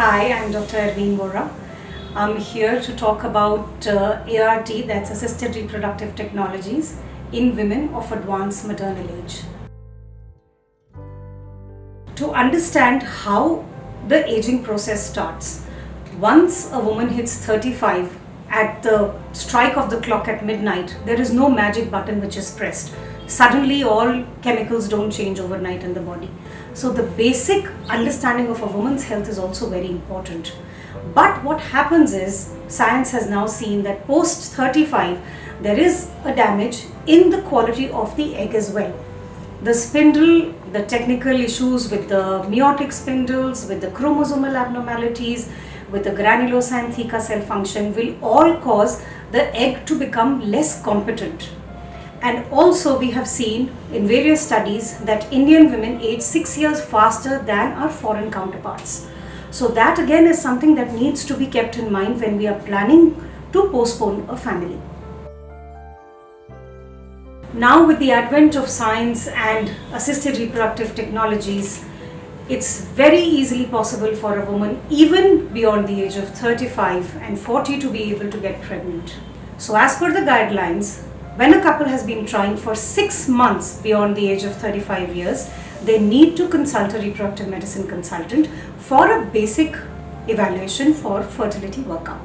Hi, I'm Dr. Arveen Vohra. I'm here to talk about uh, ART, that's Assisted Reproductive Technologies, in women of advanced maternal age. To understand how the aging process starts, once a woman hits 35, at the strike of the clock at midnight, there is no magic button which is pressed. Suddenly, all chemicals don't change overnight in the body. So, the basic understanding of a woman's health is also very important. But what happens is, science has now seen that post 35, there is a damage in the quality of the egg as well. The spindle, the technical issues with the meiotic spindles, with the chromosomal abnormalities, with the granulocyte theca cell function will all cause the egg to become less competent. And also we have seen in various studies that Indian women age 6 years faster than our foreign counterparts. So that again is something that needs to be kept in mind when we are planning to postpone a family. Now with the advent of science and assisted reproductive technologies, it's very easily possible for a woman even beyond the age of 35 and 40 to be able to get pregnant. So as per the guidelines, when a couple has been trying for 6 months beyond the age of 35 years, they need to consult a reproductive medicine consultant for a basic evaluation for fertility workup.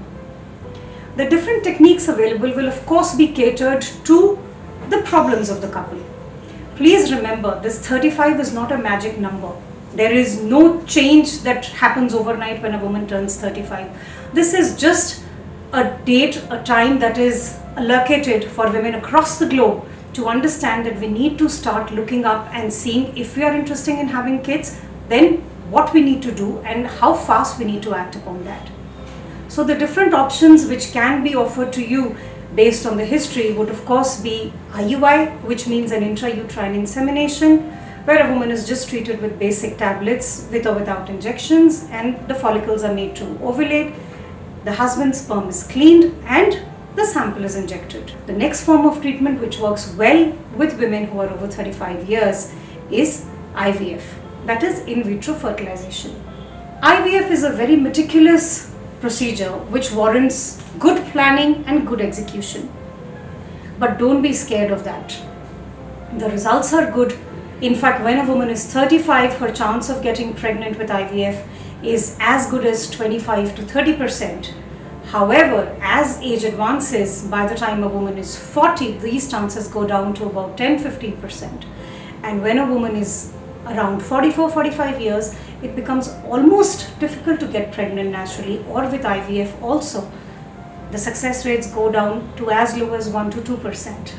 The different techniques available will of course be catered to the problems of the couple. Please remember this 35 is not a magic number. There is no change that happens overnight when a woman turns 35. This is just a date, a time that is allocated for women across the globe to understand that we need to start looking up and seeing if we are interested in having kids, then what we need to do and how fast we need to act upon that. So the different options which can be offered to you based on the history would of course be IUI, which means an intrauterine insemination, where a woman is just treated with basic tablets with or without injections and the follicles are made to ovulate, the husband's sperm is cleaned and the sample is injected. The next form of treatment which works well with women who are over 35 years is IVF, that is in vitro fertilization. IVF is a very meticulous procedure which warrants good planning and good execution. But don't be scared of that. The results are good in fact, when a woman is 35, her chance of getting pregnant with IVF is as good as 25 to 30%. However, as age advances, by the time a woman is 40, these chances go down to about 10 15%. And when a woman is around 44 45 years, it becomes almost difficult to get pregnant naturally or with IVF also. The success rates go down to as low as 1 to 2%.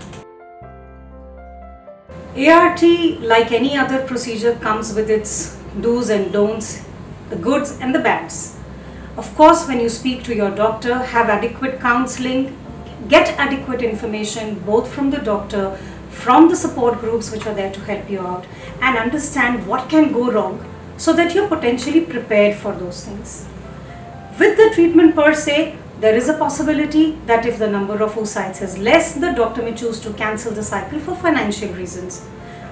ART, like any other procedure, comes with its do's and don'ts, the goods and the bads. Of course, when you speak to your doctor, have adequate counseling, get adequate information both from the doctor, from the support groups which are there to help you out, and understand what can go wrong so that you're potentially prepared for those things. With the treatment per se, there is a possibility that if the number of oocytes is less, the doctor may choose to cancel the cycle for financial reasons.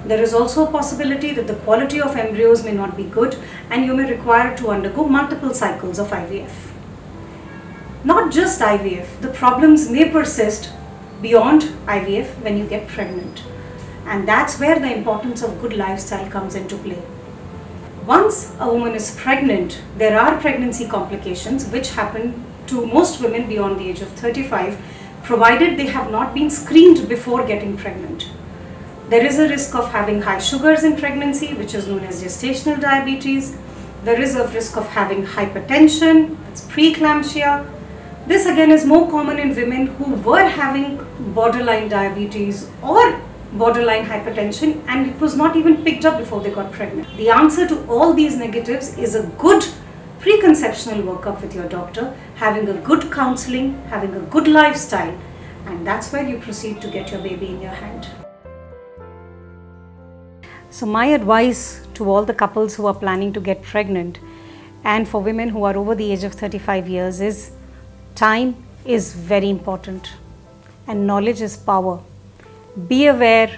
There is also a possibility that the quality of embryos may not be good and you may require to undergo multiple cycles of IVF. Not just IVF, the problems may persist beyond IVF when you get pregnant. And that's where the importance of good lifestyle comes into play. Once a woman is pregnant, there are pregnancy complications which happen to most women beyond the age of 35 provided they have not been screened before getting pregnant. There is a risk of having high sugars in pregnancy which is known as gestational diabetes. There is a risk of having hypertension, it's preeclampsia. This again is more common in women who were having borderline diabetes or borderline hypertension and it was not even picked up before they got pregnant. The answer to all these negatives is a good preconceptional workup with your doctor, having a good counseling, having a good lifestyle, and that's where you proceed to get your baby in your hand. So, my advice to all the couples who are planning to get pregnant and for women who are over the age of 35 years is time is very important and knowledge is power. Be aware.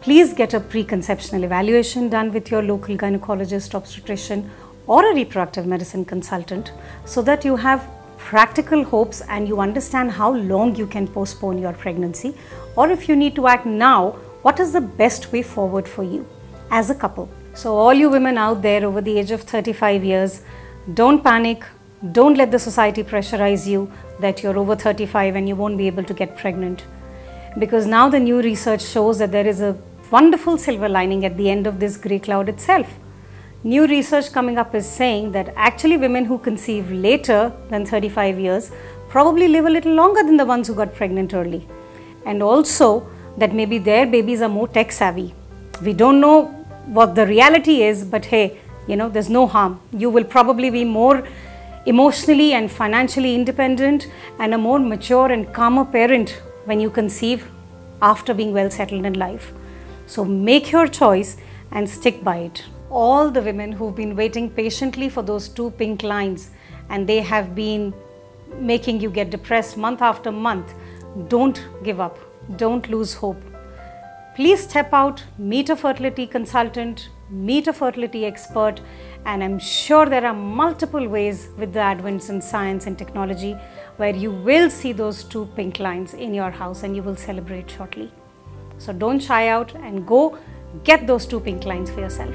Please get a preconceptional evaluation done with your local gynecologist obstetrician or a reproductive medicine consultant so that you have practical hopes and you understand how long you can postpone your pregnancy or if you need to act now, what is the best way forward for you as a couple. So, all you women out there over the age of 35 years, don't panic, don't let the society pressurize you that you're over 35 and you won't be able to get pregnant. Because now the new research shows that there is a wonderful silver lining at the end of this grey cloud itself. New research coming up is saying that actually women who conceive later than 35 years probably live a little longer than the ones who got pregnant early. And also that maybe their babies are more tech savvy. We don't know what the reality is, but hey, you know, there's no harm. You will probably be more emotionally and financially independent and a more mature and calmer parent when you conceive after being well settled in life. So make your choice and stick by it all the women who've been waiting patiently for those two pink lines and they have been making you get depressed month after month, don't give up. Don't lose hope. Please step out, meet a fertility consultant, meet a fertility expert, and I'm sure there are multiple ways with the advents in science and technology where you will see those two pink lines in your house and you will celebrate shortly. So don't shy out and go get those two pink lines for yourself.